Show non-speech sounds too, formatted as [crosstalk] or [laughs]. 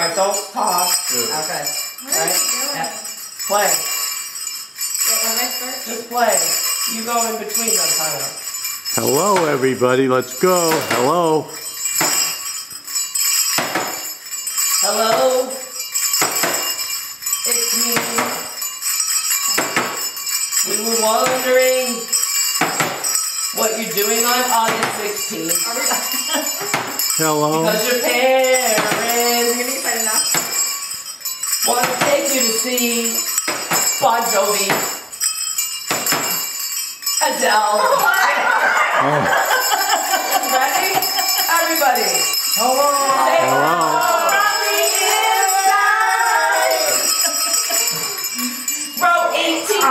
Alright, don't talk. Good. Okay. What Right? Yeah. Play. Wait, when I start? Just play. You go in between them, kind. Hello, everybody. Let's go. Hello. Hello. It's me. We were wondering what you're doing on August 16th. Hello. Because your parents want to take you to see Bon Jovi, Adele. [laughs] Oh, [laughs] Ready? Everybody. Hello. Hello. from the inside.